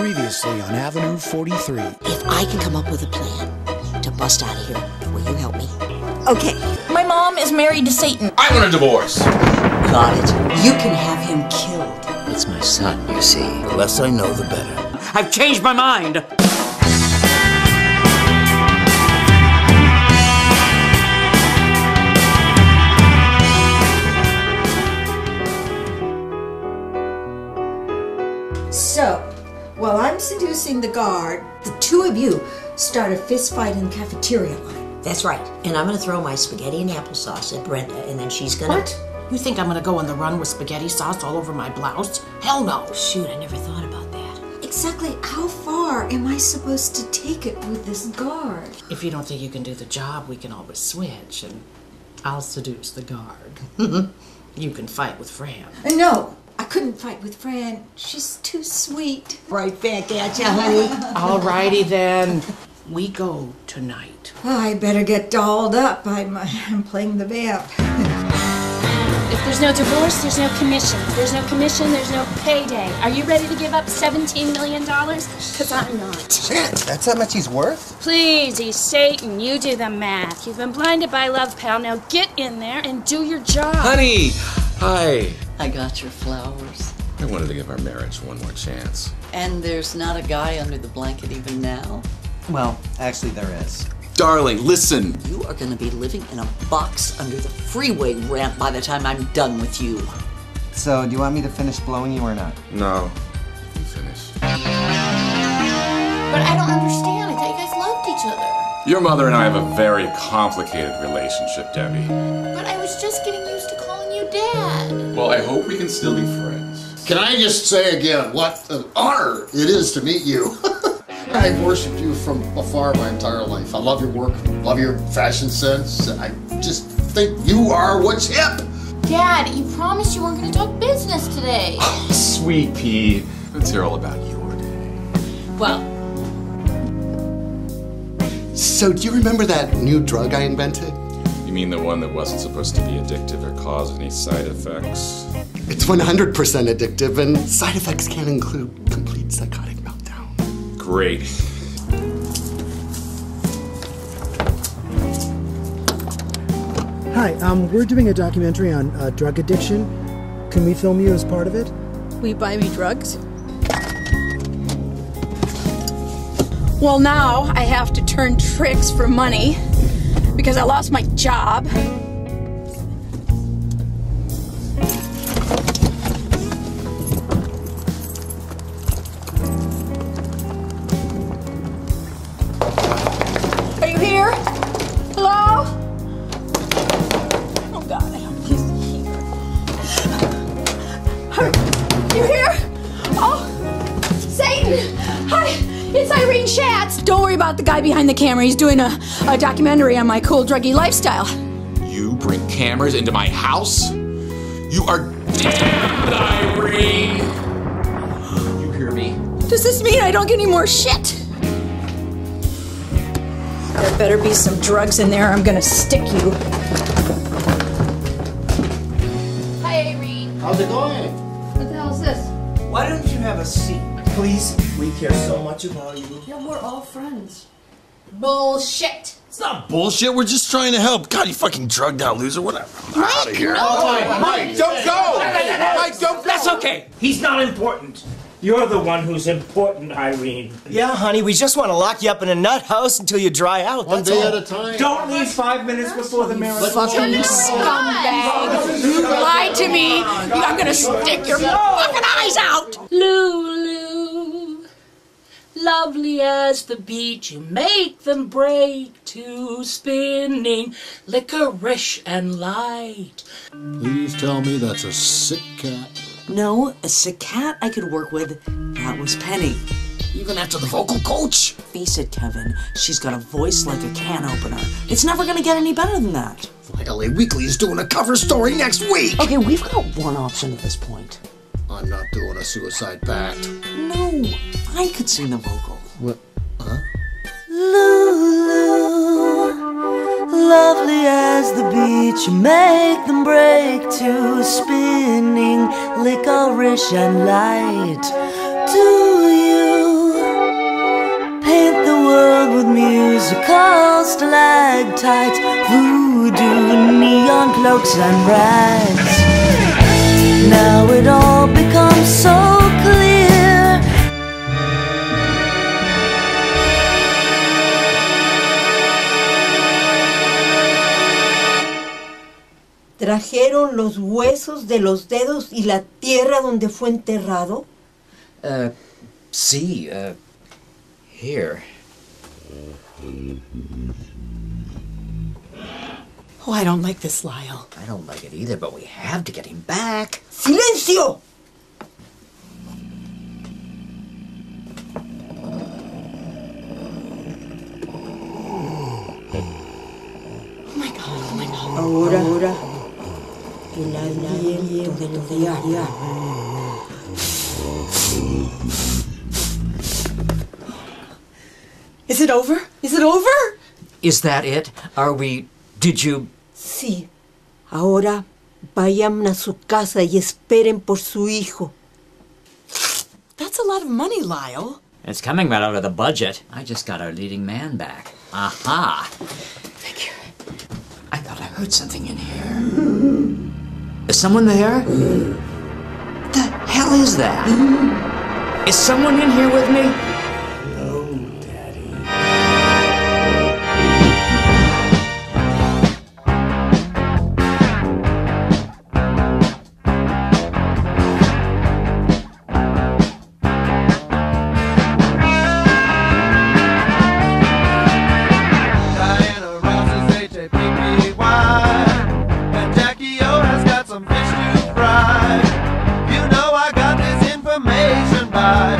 Previously on Avenue 43. If I can come up with a plan to bust out of here, will you help me? Okay. My mom is married to Satan. I want a divorce. Got it. You can have him killed. It's my son, you see. The less I know, the better. I've changed my mind. So, while I'm seducing the guard, the two of you start a fist fight in the cafeteria line. That's right. And I'm gonna throw my spaghetti and applesauce at Brenda, and then she's gonna. What? You think I'm gonna go on the run with spaghetti sauce all over my blouse? Hell no. Shoot, I never thought about that. Exactly how far am I supposed to take it with this guard? If you don't think you can do the job, we can always switch, and I'll seduce the guard. you can fight with Fran. No, I couldn't fight with Fran. She's too sweet. Right back at you, honey. All righty then. We go tonight. Oh, I better get dolled up. I'm, I'm playing the vamp. If there's no divorce, there's no commission. If there's no commission, there's no payday. Are you ready to give up $17 million? Because I'm not. Shit, that's how much he's worth? Please, he's Satan. You do the math. You've been blinded by love, pal. Now get in there and do your job. Honey! Hi. I got your flowers. I wanted to give our marriage one more chance. And there's not a guy under the blanket even now. Well, actually, there is. Darling, listen. You are gonna be living in a box under the freeway ramp by the time I'm done with you. So, do you want me to finish blowing you or not? No. You finish. But I don't understand. I thought you guys loved each other. Your mother and I have a very complicated relationship, Debbie. But I was just getting used to calling you Dad. Well, I hope we can still be friends. Can I just say again what an honor it is to meet you? I've worshipped you from afar my entire life. I love your work, love your fashion sense. I just think you are what's hip. Dad, you promised you weren't going to talk business today. Oh, sweet pea. Let's hear all about your day. Well, So, do you remember that new drug I invented? You mean the one that wasn't supposed to be addictive or cause any side effects? It's 100% addictive, and side effects can include complete psychotic meltdown. Great. Hi, um, we're doing a documentary on uh, drug addiction. Can we film you as part of it? Will you buy me drugs? Well, now I have to turn tricks for money because I lost my job. Are you here? Hello? Oh God, I hope he's here. Are you here? Oh, Satan! Hi, it's Irene Schatz. Don't worry about the guy behind the camera. He's doing a, a documentary on my cool druggy lifestyle. You bring cameras into my house? You are damned, Irene! You hear me? Does this mean I don't get any more shit? There better be some drugs in there. I'm gonna stick you. hi, Irene. How's it going? What the hell is this? Why don't you have a seat, please? We care so much about you. Yeah, we're all friends. Bullshit. It's not bullshit. We're just trying to help. God, you fucking drugged out loser. Whatever. I'm out of here. Mike, don't go! Mike, don't That's okay. He's not important. You're the one who's important, Irene. Yeah, honey, we just want to lock you up in a nut house until you dry out. One That's day all. at a time. Don't leave five minutes before the marathon. You scumbag! You lied to me! I'm gonna stick your fucking eyes out! Lulu, lovely as the beach, you make them break to spinning, licorice and light. Please tell me that's a sick cat. No, a sick cat I could work with. That was Penny. Even after the vocal coach. Face it, Kevin. She's got a voice like a can opener. It's never gonna get any better than that. LA Weekly is doing a cover story next week. Okay, we've got one option at this point. I'm not doing a suicide pact no, I could sing the vocal. What? Huh? Lulu, lovely as the beach, you make them break to spinning licorice and light. Do you paint the world with musical stalactites, voodoo, neon cloaks and rags? Now it all becomes so ¿Trajeron los huesos de los dedos y la tierra donde fue enterrado? Uh, see, uh, here. Oh, I don't like this, Lyle. I don't like it either, but we have to get him back. ¡Silencio! Ahora, ahora, el aliento de tu diaria. Is it over? Is it over? Is that it? Are we. Did you. Sí. Ahora vayan a su casa y esperen por su hijo. That's a lot of money, Lyle. It's coming right out of the budget. I just got our leading man back. Aha! Thank you. I thought I heard something in here. Is someone there? What the hell is that? Mm-hmm. Is someone in here with me? paz.